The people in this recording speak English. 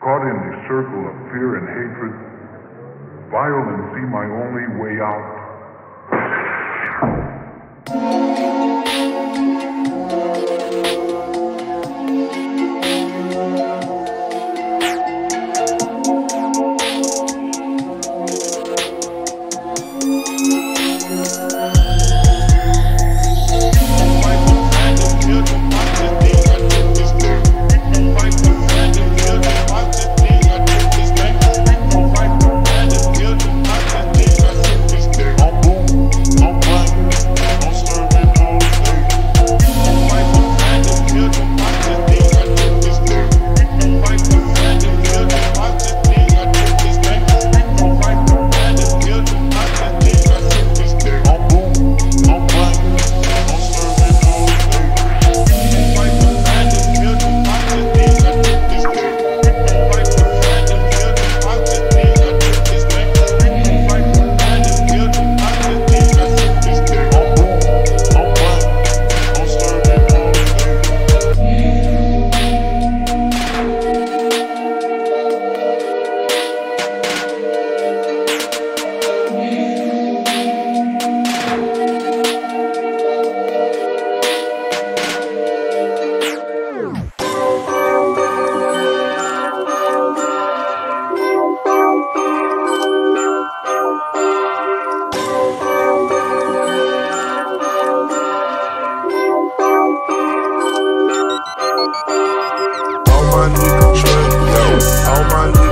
Caught in the circle of fear and hatred, violence be my only way out. my niggas dread, yo. All my niggas.